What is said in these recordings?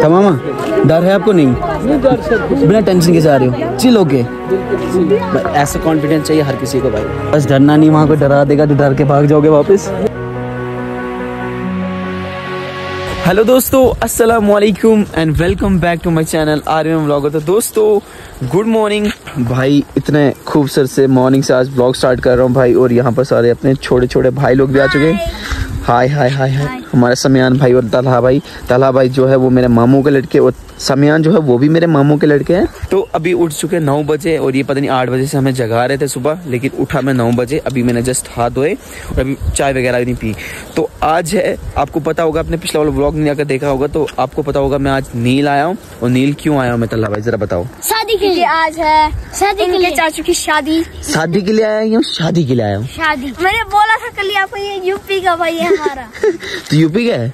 तमामा डर है आपको नहीं? बिना टेंशन के जा रहे हो। चिल ओके ऐसा कॉन्फिडेंस चाहिए हर किसी को भाई। बस डरना नहीं वहाँ को डरा देगा तो डर के भाग जाओगे वापस। हेलो दोस्तों अस्सलाम वालेकुम and welcome back to my channel R M vlogger तो दोस्तों गुड मॉर्निंग भाई इतने खूबसूरत से मॉर्निंग से आज ब्लॉग स्टार्ट कर रहा हूँ भाई और यहाँ पर सारे अपने छोटे छोटे भाई लोग भी आ चुके हैं। हाय हाय हाय हाय हमारे समयान भाई और तलहा भाई। तलहा भाई जो है वो मेरे मामू के लड़के और समयान जो है वो भी मेरे मामू के लड़के हैं। तो अभी उठ चुके नौ बजे और ये पता नहीं आठ बजे से हमें जगा रहे थे सुबह लेकिन उठा मैं नौ बजे। अभी मैंने जस्ट हाथ धोए और अभी चाय वगैरह भी नहीं पी। तो आज है आपको पता होगा आपने पिछला वाला ब्लॉग नहीं आकर देखा होगा तो आपको पता होगा मैं आज नील आया हूँ और नील क्यों आया हूँ मैं तल्ला भाई जरा बताओ। शादी के लिए आज है। शादी के लिए? चाचू की शादी। शादी के लिए आया हूँ शादी के लिए आया हूँ। शादी। मैंने बोला था कल आपको ये यूपी का भाई है हमारा। तो यूपी का है?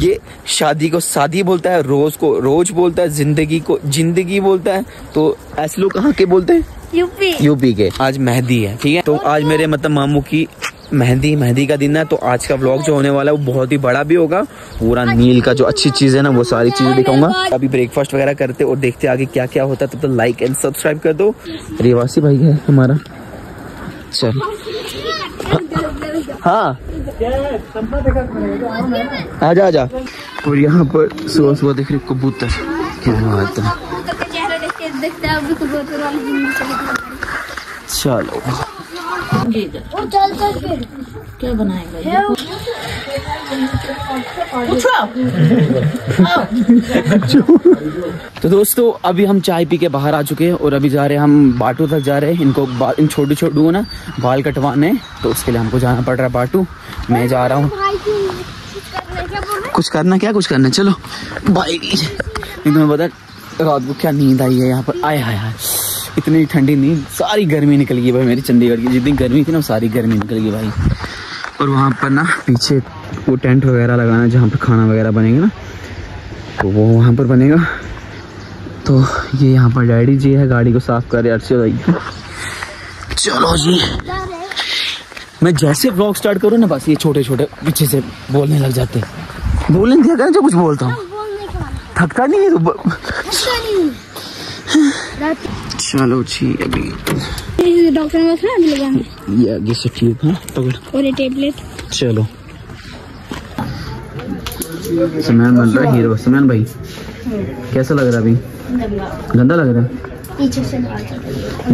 ये शादी को शादी बोलता है रोज को रोज बोलता है ज़िंदगी को ज़िंदगी बोलता है तो ऐसे लोग कहाँ के बोलते हैं? यूपी। यूपी के। आज मेहंदी है ठीक है? तो आज मेरे मतलब मामू की मेहंदी मेहंदी का दिन है तो आज का व्लॉग जो होने वाला है वो बहुत ही बड़ा भी होगा। पूरा नील का जो अच्छी चीज़ है ना वो सारी चीज़ें दिखाऊँगा। अभी ब्रेकफास्ट वगैरह करते और देखते आगे क्या क्या होता है तब तो लाइक एंड सब्सक्राइब कर दो। रेवासी भाई है हमारा। चल। हाँ। आ आजा। और यहाँ पर सुबह सुबह देख रहे कबूतर। क्या चलो। है हैं चली क्या बनाएगा तो दोस्तों अभी हम चाय पी के बाहर आ चुके हैं और अभी जा रहे हैं हम बाटू तक जा रहे हैं। इनको इन छोटू छोटू ना बाल कटवाने तो उसके लिए हमको जाना पड़ रहा है बाटू। मैं जा रहा हूँ। कुछ करने क्या? कुछ करना क्या कुछ करना चलो भाई नहीं तुम्हें पता रात को क्या नींद आई है यहाँ पर? आए हाय हाय इतनी ठंडी नींद सारी गर्मी निकल गई भाई मेरी चंडीगढ़ की। जितनी गर्मी थी ना सारी गर्मी निकल गई भाई। और वहाँ पर ना पीछे वो टेंट वगैरह लगाना है जहाँ पर खाना वगैरह बनेगा ना तो वो वहाँ पर बनेगा। तो ये यहाँ पर डैडी जी है गाड़ी को साफ़ कर रहे अर्षद भाई। चलो जी। मैं जैसे ब्लॉग स्टार्ट करूँ ना बस ये छोटे छोटे पीछे से बोलने लग जाते बोलने दिया करें जो कुछ बोलता हूँ। थकता नहीं है तो ब- चलो जी अभी। डॉक्टर ने अभी ये आगे से ठीक है पकड़। और ये टेबलेट चलो। समान बन रहा है हीरो। समान भाई कैसा लग रहा है अभी? गंदा। लग रहा है? पीछे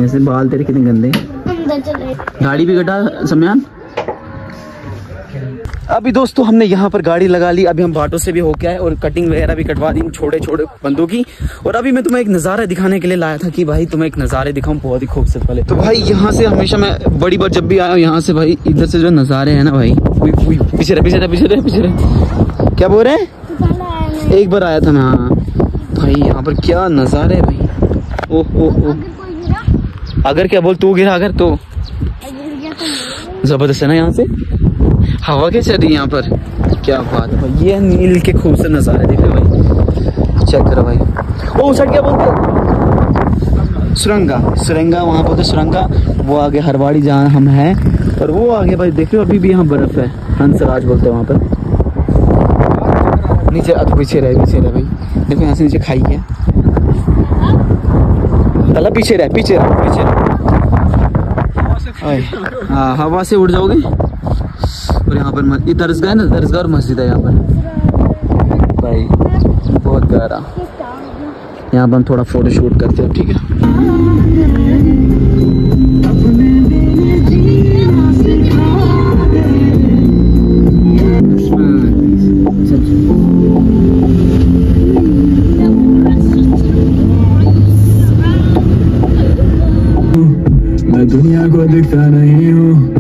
से बाल। तेरे कितने गंदे दाढ़ी गाड़ी भी कटा सम्यान अभी दोस्तों हमने यहाँ पर गाड़ी लगा ली। अभी हम बाटो से भी होके आए और कटिंग वगैरह भी कटवा दी छोटे छोटे बंदों की। और अभी मैं तुम्हें एक नज़ारा दिखाने के लिए लाया था कि भाई तुम्हें एक नज़ारे दिखाऊँ बहुत ही खूबसूरत वाले। तो भाई यहाँ से हमेशा मैं बड़ी बार जब भी आया हूँ यहाँ से भाई इधर से जो नज़ारे हैं ना भाई पीछे रहे पीछे रहे पीछे रहे पीछे रहे। क्या बोल रहे हैं? एक बार आया था मैं हाँ। भाई यहाँ पर क्या नज़ारे है भाई। ओह ओह ओह। अगर क्या बोल तू गिरा अगर तो। तो ज़बरदस्त है ना यहाँ से? हवा कैसे रही यहाँ पर? क्या बात है भाई ये नील के खूबसूरत नज़ारे देख रहे भाई। चेक करो भाई। ओ सर क्या बोलते हैं। सुरंगा सुरंगा वहाँ बोलते हैं सुरंगा। वो आगे हरवाड़ी जहाँ हम हैं और वो आगे भाई देख रहे हो अभी भी यहाँ बर्फ़ है। हंसराज बोलते हैं वहाँ पर। नीचे अब पीछे रहे पीछे रहे भाई। देखो यहाँ से नीचे खाई है। तला पीछे रहे पीछे रहे पीछे रहे। हाँ हवा से उड़ जाओगे? और यहाँ पर है ना दरसगाह और मस्जिद है यहाँ पर। भाई, बहुत गहरा यहाँ पर हम थोड़ा फ़ोटो शूट करते हैं, ठीक है? दुनिया को दिखता नहीं हूँ।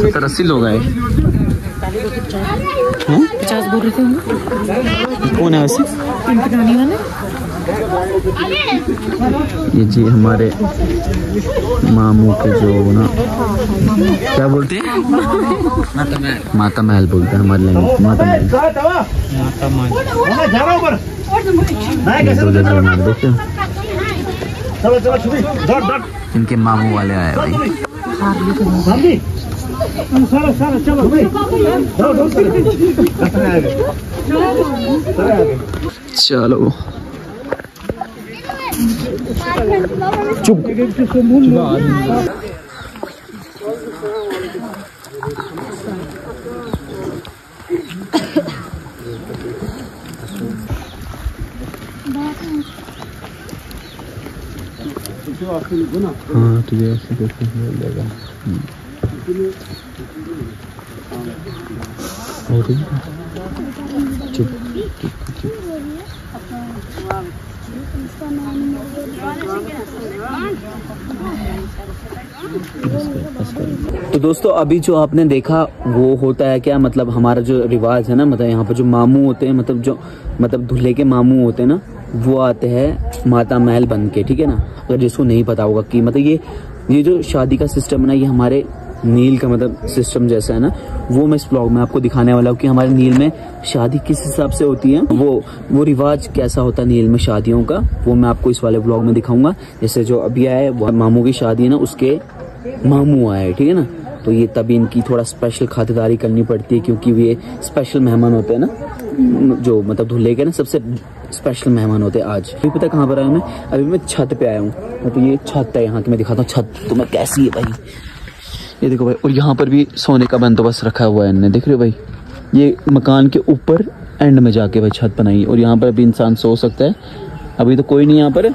सत्तर अस्सी लोग आए। पचास बोल रहे थे कौन है वैसे? ये जी हमारे मामू के जो ना क्या बोलते हैं? माता महल। बोलते हैं हमारे लैंग्वेज माता महल। ये दो हो। इनके मामू वाले आए भाई। चलो चुप। हाँ तुझे ऐसे देखने को मिल जाएगा। और चुप चुप चुप। तो दोस्तों, अभी जो आपने देखा, वो होता है क्या? मतलब हमारा जो रिवाज है ना मतलब यहाँ पर जो मामू होते हैं मतलब जो मतलब दूल्हे के मामू होते हैं ना वो आते हैं माता महल बन के, ठीक है ना? अगर जिसको नहीं पता होगा कि मतलब ये ये जो शादी का सिस्टम है ना, ये हमारे नील का मतलब सिस्टम जैसा है ना, वो मैं इस ब्लॉग में आपको दिखाने वाला हूँ कि हमारे नील में शादी किस हिसाब से होती है। वो वो रिवाज कैसा होता है नील में शादियों का, वो मैं आपको इस वाले ब्लॉग में दिखाऊँगा। जैसे जो अभी आया है मामू की शादी है ना, उसके मामू आए ठीक है ना? तो ये तभी इनकी थोड़ा स्पेशल खातिरदारी करनी पड़ती है क्योंकि ये स्पेशल मेहमान होते हैं ना? जो मतलब दूल्हे के ना सबसे स्पेशल मेहमान होते हैं आज। अभी पता कहाँ पर आया मैं? अभी मैं छत पे आया हूँ। तो ये छत है यहाँ की मैं दिखाता हूँ छत। तो मैं कैसी है भाई? ये देखो भाई और यहाँ पर भी सोने का बंदोबस्त रखा हुआ है इनने। देख रहे हो भाई? ये मकान के ऊपर एंड में जाके भाई छत बनाई। और यहाँ पर भी इंसान सो सकता है। अभी तो कोई नहीं यहाँ पर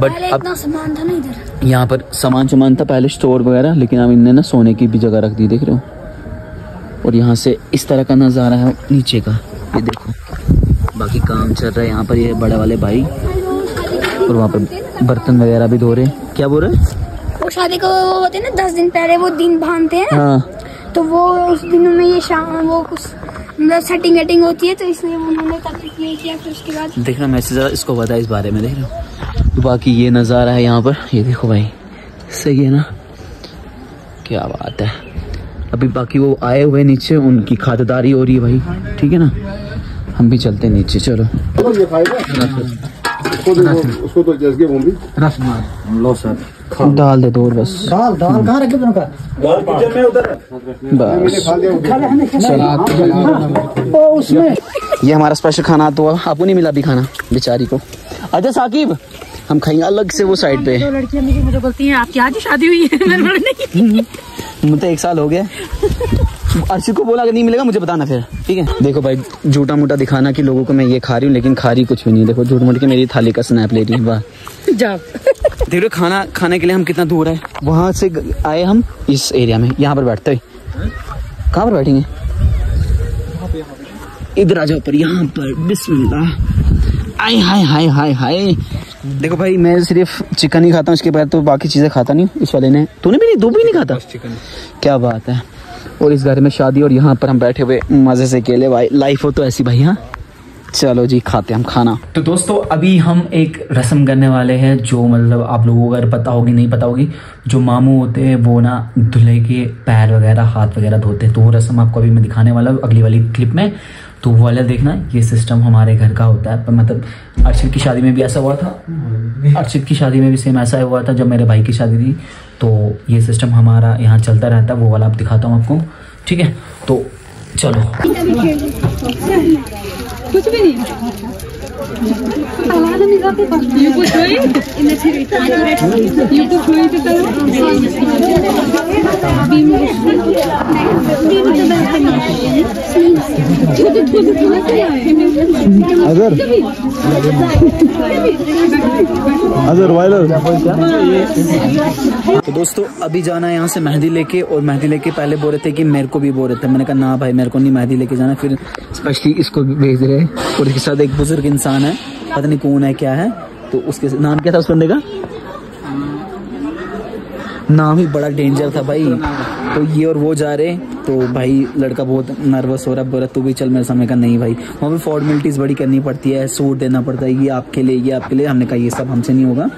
बट अब सामान था ना इधर। यहाँ पर सामान सामान था पहले स्टोर वगैरह लेकिन अब इनने ना सोने की भी जगह रख दी देख रहे हो। और यहाँ से इस तरह का नज़ारा है नीचे का ये देखो। बाकी काम चल रहा है यहाँ पर ये बड़े वाले भाई। और वहाँ पर बर्तन वगैरह भी धो रहे हैं। क्या बोल रहे वो शादी को वो होते हैं ना दस दिन पहले वो दिन बांधते हैं। हाँ। तो वो उस दिनों में ये शाम वो कुछ मतलब सेटिंग वेटिंग होती है तो इसलिए उन्होंने तब ये किया फिर उसके बाद देख रहा मैं जरा इसको बता इस बारे में देख रहे हो। तो बाकी ये नज़ारा है यहाँ पर। ये देखो भाई सही है ना? क्या बात है। अभी बाकी वो आए हुए नीचे उनकी खातिरदारी हो रही है भाई ठीक है ना? हम भी चलते हैं नीचे चलो। दाल दे दो और बस। दाल दाल कहाँ रखे दोनों का बस। खा लिया ओ उसमें। ये हमारा स्पेशल खाना तो आपको नहीं मिला अभी खाना बेचारी को। अच्छा साकिब हम खाएँगे अलग से वो साइड पे। दो लड़कियाँ मिली मुझे बोलती हैं आपकी आज ही शादी हुई है मेरे बड़े मुझे एक साल हो गया। अर्शी को बोला अगर नहीं मिलेगा मुझे बताना फिर ठीक है? देखो भाई झूठा मूठा दिखाना कि लोगों को मैं ये खा रही हूँ लेकिन खा रही कुछ भी नहीं। देखो झूठ मूठ के मेरी थाली का स्नैप ले रही है वाह। जाओ। देख खाना खाने के लिए हम कितना दूर है। वहाँ से आए हम इस एरिया में यहाँ पर बैठते हुए। कहाँ पर बैठेंगे? इधर आ जाओ पर यहाँ पर। बिस्मिल्लाह। आय हाय हाय हाय हाय देखो भाई मैं सिर्फ़ चिकन ही खाता हूँ इसके बाद तो बाकी चीज़ें खाता नहीं इस वाले ने तूने भी नहीं दो भी नहीं खाता? चिकन क्या बात है। और इस घर में शादी और यहाँ पर हम बैठे हुए मज़े से अकेले भाई। लाइफ हो तो ऐसी भाई हाँ? चलो जी खाते हम खाना। तो दोस्तों अभी हम एक रस्म करने वाले हैं जो मतलब आप लोगों को अगर पता होगी नहीं पता होगी जो मामू होते हैं वो ना दूल्हे के पैर वगैरह हाथ वगैरह धोते हैं। तो वो रस्म आपको अभी मैं दिखाने वाला हूँ अगली वाली क्लिप में। तो वो वाला देखना ये सिस्टम हमारे घर का होता है। पर मतलब अर्शित की शादी में भी ऐसा हुआ था। अर्शित की शादी में भी सेम ऐसा हुआ था जब मेरे भाई की शादी थी। तो ये सिस्टम हमारा यहाँ चलता रहता है। वो वाला आप दिखाता हूँ आपको। ठीक है? तो चलो। अगर अगर वायलर तो दोस्तों, अभी जाना है यहाँ से मेहंदी लेके, और मेहंदी लेके पहले बोल रहे थे कि मेरे को भी बोल रहे थे। मैंने कहा, ना भाई, मेरे को नहीं मेहंदी लेके जाना फिर स्पेशली इसको भेज रहे और इसके साथ एक बुज़ुर्ग इंसान है। पता नहीं कौन है, क्या है। तो उसके नाम क्या था उस बंदे का? नाम ही बड़ा डेंजर था भाई। तो ये और वो जा रहे तो भाई लड़का बहुत नर्वस हो रहा है। बोला, तू भी चल मेरे समय का। नहीं भाई। वहाँ पे फॉर्मेलिटीज बड़ी करनी पड़ती है सूट देना पड़ता है, ये आपके लिए, ये आपके लिए। हमने कहा, ये सब हमसे नहीं होगा।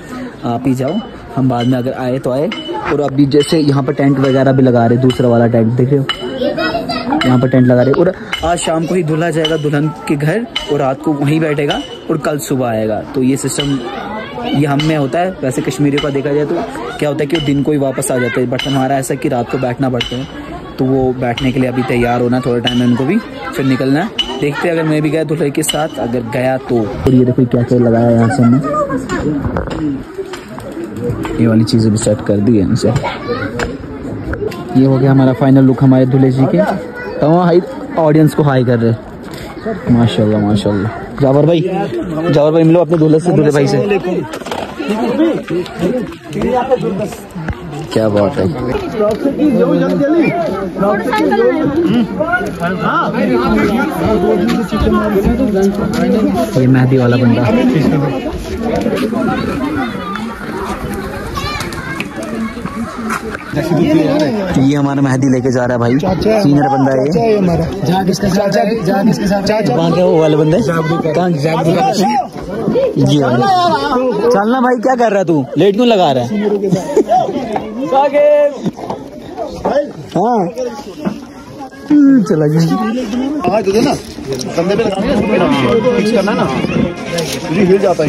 आप ही जाओ, हम बाद में अगर आए तो आए। और अभी जैसे यहाँ पर टेंट वगैरह भी लगा रहे, दूसरा वाला टेंट देख रहे हो? यहाँ पर टेंट लगा रहे और आज शाम को ही दूल्हा जाएगा दुल्हन के घर और रात को वहीं बैठेगा और कल सुबह आएगा। तो ये सिस्टम ये हम में होता है। वैसे कश्मीरियों का देखा जाए तो क्या होता है कि वो दिन को ही वापस आ जाते हैं। बट हमारा ऐसा कि रात को बैठना पड़ता है। तो वो बैठने के लिए अभी तैयार होना थोड़ा टाइम है उनको भी फिर निकलना है। देखते हैं अगर मैं भी गया दूल्हे के साथ, अगर गया तो। और ये देखो क्या क्या लगाया यहाँ से हमने। ये वाली चीज़ें भी सेट कर दी है इनसे। ये हो गया हमारा फाइनल लुक हमारे दूल्हे जी के। तो हाई ऑडियंस को हाई कर रहे माशाल्लाह माशाल्लाह। जावर भाई जावर भाई, मिलो अपने दूल्हे से, दूल्हे भाई से। क्या बात है। ये मेहंदी वाला बंदा। ये हमारा मेहंदी लेके जा रहा है भाई। सीनियर बंदा है ये जहाँ किसके साथ जाए किसके साथ कहाँ के वो वाले बंदे? जी। भाई चलना भाई क्या कर रहा है तू? लेट क्यों लगा रहा है? हाँ। हम्म, चला गया हाँ ना कंधे पे फिक्स करना ना। तुझे हिल जाता है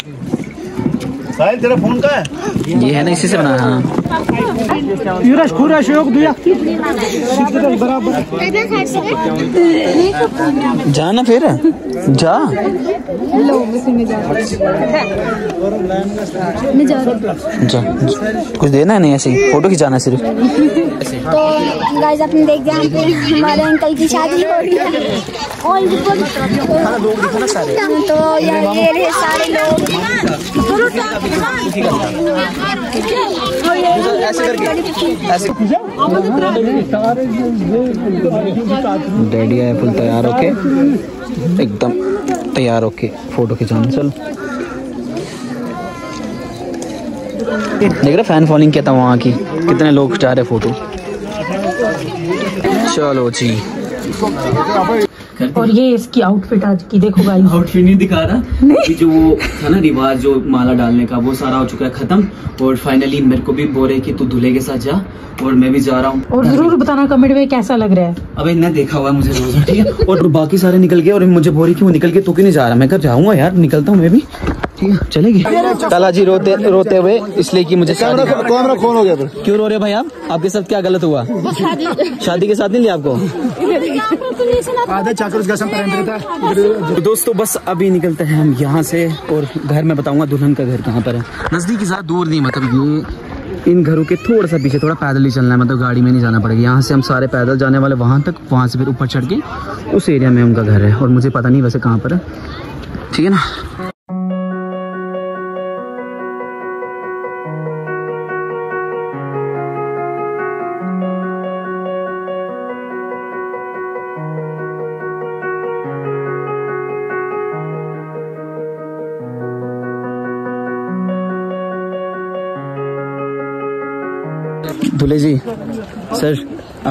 साहिल तेरा फ़ोन का है? ये है ना इसी से बना हाँ। युवराज खुरा अशोक दुया बराबर। जा ना फिर जा जा। कुछ देना है नहीं ऐसे ही? फ़ोटो खिंचाना है सिर्फ़। तो गाइस आपने देख दिया पे हमारे अंकल की शादी हो रही है। और तो यार ये रहे सारे लोग। ऐसे करके ऐसे। डैडी आए फुल तैयार होके। एकदम तैयार होके फ़ोटो खिंचाने। चल। देख रहे फ़ैन फॉलोइंग क्या था वहाँ की। कितने लोग खिंचा रहे फ़ोटो चलो जी। और ये इसकी आउटफिट आज की देखो गाइस आउटफिट नहीं दिखा रहा कि जो वो था ना रिवाज जो माला डालने का वो सारा हो चुका है खत्म। और फाइनली मेरे को भी बोल रहे कि तू दूल्हे के साथ जा और मैं भी जा रहा हूँ। और ज़रूर बताना कमेंट में कैसा लग रहा है। अबे इन्हें देखा हुआ है मुझे रोज ठीक है? और बाकी सारे निकल गए और मुझे बोल की वो निकल के तू क्यों नहीं जा रहा? मैं कहा जाऊँगा यार? निकलता हूँ मैं भी। ठीक है चलेगी? काला जी रोते रोते हुए इसलिए कि मुझे शादी कैमरा खोल हो। गया फिर? क्यों रो रहे भाई आप? आपके साथ क्या गलत हुआ? शादी के साथ नहीं लिया आपको? आधा चाकर तो दोस्तों बस अभी निकलते हैं हम यहाँ से और घर में बताऊँगा दुल्हन का घर कहाँ पर है। नज़दीक ही ज़्यादा दूर नहीं मतलब ये इन घरों के थोड़ा सा पीछे थोड़ा पैदल ही चलना है मतलब गाड़ी में नहीं जाना पड़ेगा। यहाँ से हम सारे पैदल जाने वाले वहाँ तक वहाँ से फिर ऊपर चढ़ के उस एरिया में उनका घर है और मुझे पता नहीं वैसे कहाँ पर है। ठीक है ना?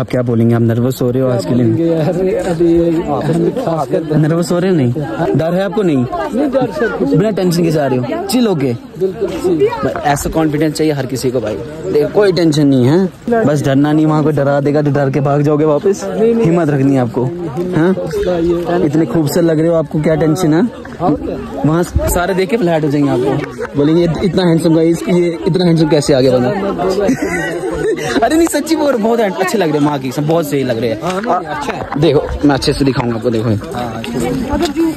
आप क्या बोलेंगे? आप नर्वस हो रहे हो आज के लिए नर्वस हो रहे हो नहीं? डर है आपको नहीं? बिना टेंशन के जा रहे हो। चिल होके ऐसा कॉन्फिडेंस चाहिए हर किसी को भाई। देखो कोई टेंशन नहीं है। बस डरना नहीं वहाँ को डरा देगा तो डर के भाग जाओगे वापस। हिम्मत रखनी है आपको। हाँ? इतने खूबसूरत लग रहे हो आपको क्या टेंशन है? वहाँ सारे देख के फ्लैट हो जाएँगे आपको। बोलेंगे इतना हैंडसम गाइस ये इतना हैंडसम कैसे आगे बना अरे नहीं सच्ची वो बहुत अच्छे लग रहे हैं माँ की बहुत सही लग रहे हैं। अच्छा देखो मैं अच्छे से दिखाऊँगा आपको देखो।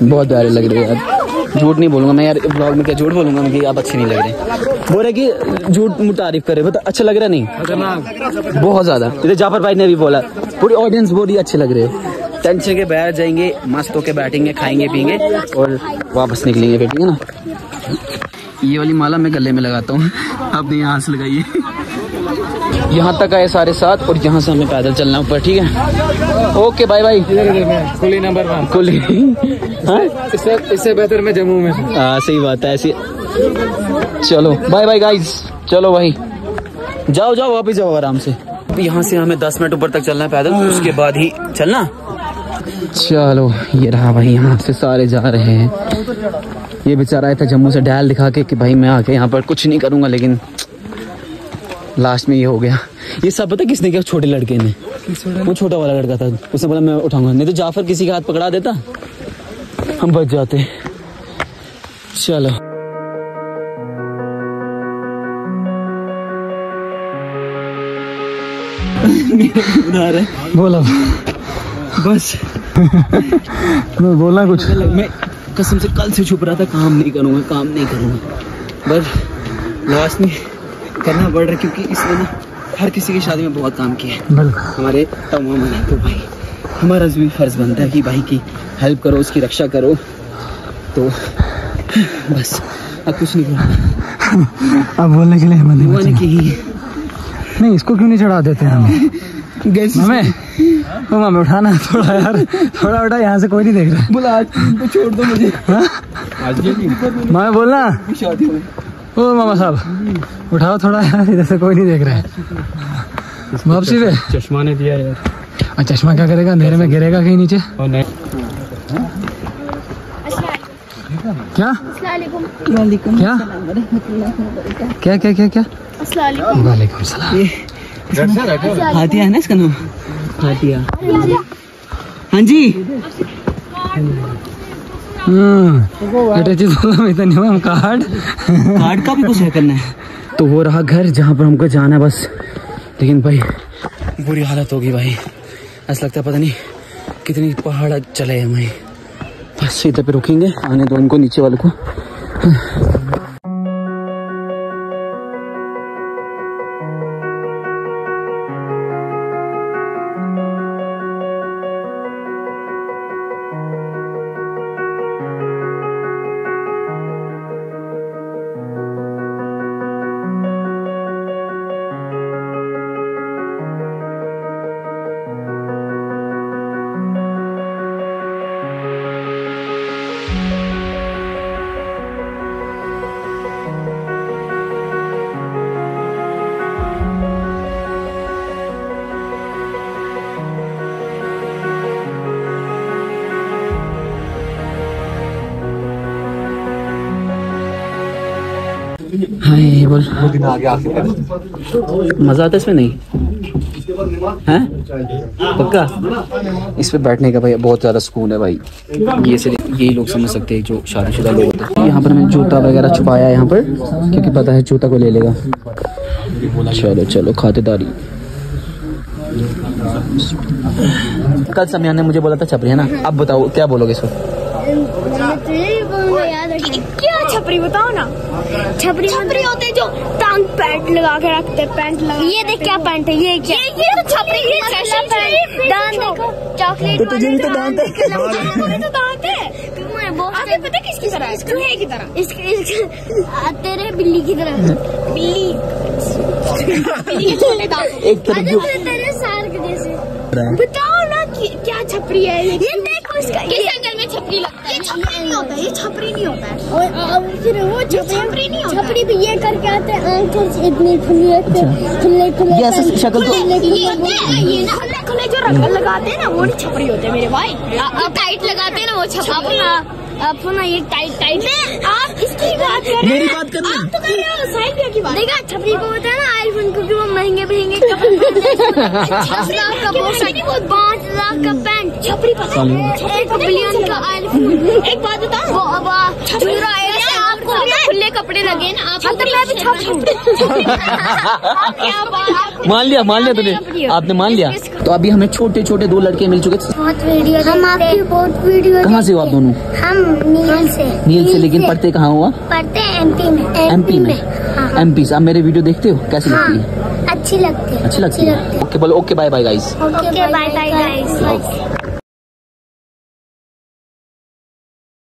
बहुत प्यारे लग रहे हैं यार। झूठ नहीं बोलूँगा मैं यार ब्लॉग में क्या झूठ बोलूँगा मैं कि आप अच्छे नहीं लग रहे। बोल रहे कि झूठ मुझ तारीफ़ करे बता अच्छा लग रहा नहीं? बहुत ज़्यादा। इधर जाफ़र भाई ने भी बोला पूरी ऑडियंस बोल रही है अच्छे लग रहे हो। टेंशन के बैठ जाएँगे मस्त होके बैठेंगे खाएँगे पियेंगे और वापस निकलेंगे फिर ठीक है ना? ये वाली माला मैं गले में लगाता हूँ। आपने यहाँ से लगाइए। यहाँ तक आए सारे साथ और यहाँ से हमें पैदल चलना ऊपर ठीक है? Okay bye bye Coolie number one. Coolie. हाँ? इससे इससे बेहतर मैं जम्मू में हाँ। सही बात है ऐसी। चलो बाय बाय गाइस चलो भाई। जाओ जाओ वापस जाओ आराम से। यहाँ से हमें दस मिनट ऊपर तक चलना है पैदल उसके बाद ही चलना। चलो ये रहा भाई यहाँ से सारे जा रहे हैं। ये बेचारा आया था जम्मू से डायल दिखा के कि भाई मैं आके यहाँ पर कुछ नहीं करूँगा लेकिन लास्ट में ये हो गया। ये सब पता किसने किया? छोटे लड़के ने। वो छोटा वाला लड़का था। उसने बोला मैं उठाऊँगा। नहीं तो जाफ़र किसी का हाथ पकड़ा देता। हम बच जाते। चलो। बोला। बस। बोलना कुछ। मैं कसम से कल से छुप रहा था। काम नहीं करूँगा काम नहीं करूँगा। बस लास्ट में करना पड़ रहा है क्योंकि इसने ना हर किसी की शादी में बहुत काम किया है। हमारे तमाम है तो भाई हमारा भी फ़र्ज़ बनता है कि भाई की हेल्प करो उसकी रक्षा करो। तो बस अब कुछ नहीं करो अब बोलने के लिए हिम्मत नहीं। की नहीं इसको क्यों नहीं चढ़ा देते हम? गैस हमें ओ मामे उठाना थोड़ा यार थोड़ा उठा यहाँ से कोई नहीं देख रहा। बोला आज छोड़ दो मुझे। मामे बोलना। शादी में ओ मामा साहब उठाओ थोड़ा यार इधर से कोई नहीं देख रहा है। वापसी पे चश्मा ने दिया यार। चश्मा क्या करेगा? अंधेरे में गिरेगा कहीं नीचे? और नहीं। क्या? क्या? क्या क्या क्या क्या? वालेकुम सलाम। हाथिया है ना इसका नाम? हाथिया। हाँ जी। हम्म जी बोला मैं तो नहीं कार्ड कार्ड का भी कुछ है करना है। तो वो रहा घर जहाँ पर हमको जाना है बस। लेकिन भाई बुरी हालत होगी भाई। ऐसा लगता है पता नहीं कितनी पहाड़ चले हैं भाई। बस इधर पे रुकेंगे आने दो इनको नीचे वाले को। हाय बोल मज़ा आता है इसमें? नहीं। हैं? पक्का? इस पे बैठने का भाई बहुत ज़्यादा सुकून है भाई। ये से यही लोग समझ सकते हैं जो शादीशुदा लोग होते हैं। यहाँ पर मैंने जूता वगैरह छुपाया है यहाँ पर क्योंकि पता है जूता को ले लेगा। चलो चलो खातेदारी कल समिया ने मुझे बोला था छपरी है ना? अब बताओ क्या बोलोगे इसको? छपरी बताओ ना। छपरी छपरी होते जो टांग पैंट लगा के रखते पैंट लगा ये देख क्या पैंट है ये क्या? ये ये तो छपरी ये पैंट? दांत देखो। चॉकलेट तो तुझे तो दांत है। तो दांत है। आपको पता है किसकी तरह है? चूहे की तरह? इसके इसके- तेरे बिल्ली की तरह। बिल्ली। एक तरफ़ तेरे सार के जैसे। बताओ ना क्या छपरी है ये? किस एंगल में छपरी लगता है? ये छपरी नहीं होता ये छपरी नहीं होता। है और अब फिर वो छपरी नहीं होता। छपरी भी ये करके आते हैं आँखें इतनी खुली खुले खुले ये शक्ल तो- खुले खुले ये ना खुले खुले जो रंग लगाते हैं ना वो नहीं छपरी होते मेरे भाई। आप टाइट लगाते हैं ना वो छपरी। आप ना ये टाइट टाइट आप इसकी बात कर मेरी बात करना। आप तो कर रहे हो साइड की बात। देखा छपरी को होता है ना आईफोन क्योंकि वो महँगे महँगे कपड़े छह लाख का बहुत पाँच लाख का पैंट छपरी पता एक बिलियन का आईफोन एक बात बताओ। वो अब चूरा आपको खुले कपड़े लगे ना आप क्या बात मान लिया मान लिया तूने आपने मान लिया। तो अभी हमें छोटे छोटे दो लड़के मिल चुके थे। बहुत हम आपकी बहुत वीडियो कहाँ से हो आप दोनों? हम नील से। नील से लेकिन पढ़ते कहाँ हुआ? पढ़ते हैं एमपी में। एमपी में। हाँ। एमपी से। आप मेरे वीडियो देखते हो? कैसे लगती है? अच्छी लगती है। अच्छी लगती है। ओके बोलो। Okay bye bye guys okay bye bye guys